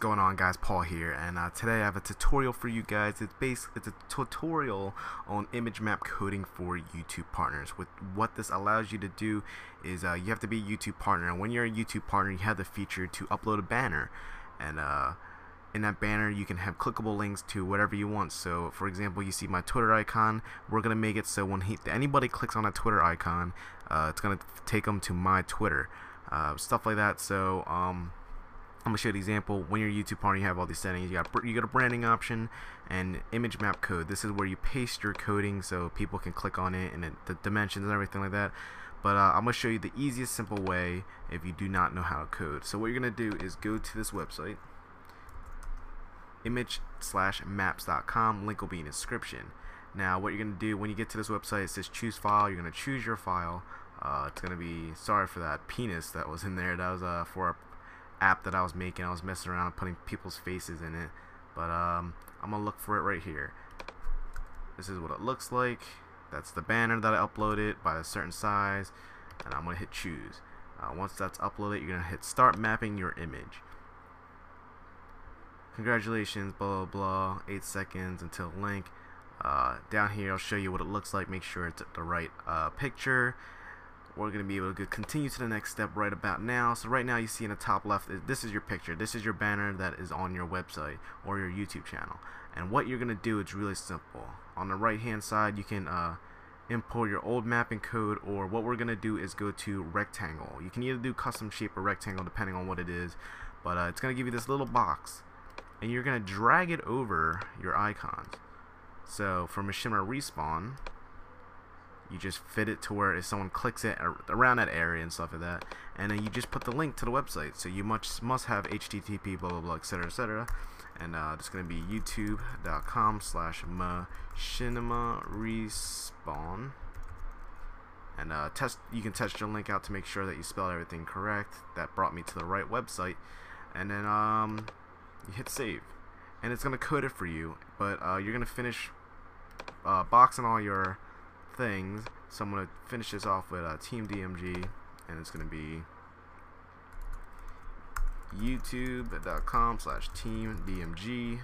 going on guys? Paul here and uh, today I have a tutorial for you guys. It's basically it's a tutorial on image map coding for YouTube partners. With what this allows you to do is uh, you have to be a YouTube partner and when you're a YouTube partner you have the feature to upload a banner. And uh, in that banner you can have clickable links to whatever you want. So for example you see my Twitter icon. We're gonna make it so when he, anybody clicks on a Twitter icon uh, it's gonna take them to my Twitter uh, stuff like that. So um, I'm gonna show you the example. When you're YouTube partner, you have all these settings. You got you got a branding option and image map code. This is where you paste your coding so people can click on it and it, the dimensions and everything like that. But uh, I'm gonna show you the easiest, simple way if you do not know how to code. So what you're gonna do is go to this website, image slash maps.com. Link will be in the description. Now what you're gonna do when you get to this website, it says choose file. You're gonna choose your file. Uh, it's gonna be sorry for that penis that was in there. That was uh, for app that I was making. I was messing around putting people's faces in it. But um, I'm going to look for it right here. This is what it looks like. That's the banner that I uploaded by a certain size. And I'm going to hit choose. Uh, once that's uploaded, you're going to hit start mapping your image. Congratulations, blah, blah, blah. 8 seconds until link. Uh, down here, I'll show you what it looks like. Make sure it's the right uh, picture we're going to be able to continue to the next step right about now. So right now you see in the top left, this is your picture. This is your banner that is on your website or your YouTube channel. And what you're going to do is really simple. On the right hand side you can uh, import your old mapping code or what we're going to do is go to rectangle. You can either do custom shape or rectangle depending on what it is. But uh, it's going to give you this little box. And you're going to drag it over your icons. So for Machinima Respawn, you just fit it to where if someone clicks it around that area and stuff like that and then you just put the link to the website. So you must must have http blah blah blah etc etc and uh, it's going to be youtube.com slash machinima respawn. And uh, test you can test your link out to make sure that you spelled everything correct. That brought me to the right website. And then um, you hit save. And it's going to code it for you but uh, you're going to finish uh, boxing all your things. So I'm going to finish this off with uh, Team DMG, and it's going to be youtube.com slash team DMG,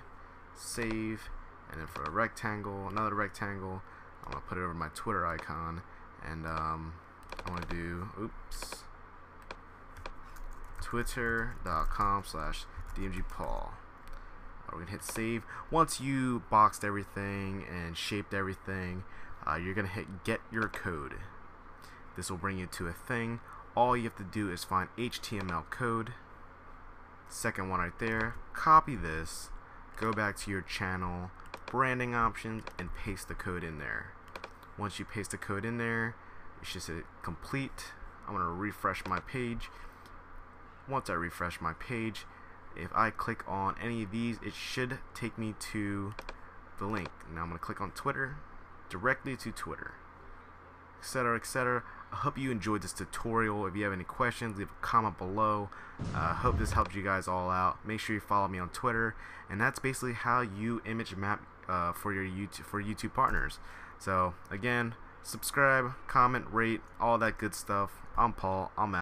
save, and then for a rectangle, another rectangle, I'm going to put it over my Twitter icon, and um, I want to do, oops, twitter.com slash dmgpaul. We're to hit save. Once you boxed everything and shaped everything, uh, you're gonna hit get your code. This will bring you to a thing. All you have to do is find HTML code. Second one right there. Copy this. Go back to your channel branding options and paste the code in there. Once you paste the code in there you should say complete. I'm gonna refresh my page. Once I refresh my page if I click on any of these it should take me to the link. Now I'm gonna click on Twitter directly to Twitter, etc. etc. I hope you enjoyed this tutorial. If you have any questions, leave a comment below. I uh, hope this helped you guys all out. Make sure you follow me on Twitter, and that's basically how you image map uh, for your YouTube for YouTube partners. So again, subscribe, comment, rate, all that good stuff. I'm Paul. I'm out.